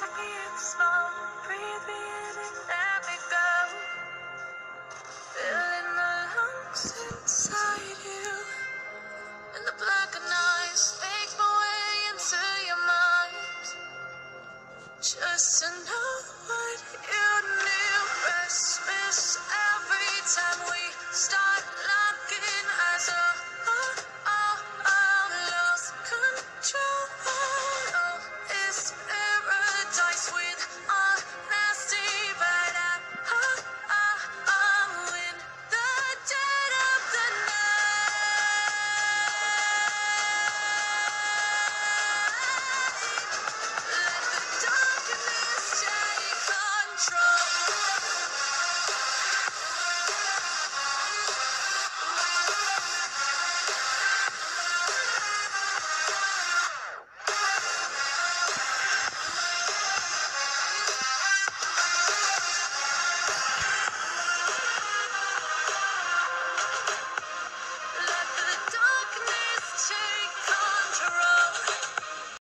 Take a small, breathe me in and let me go. Feel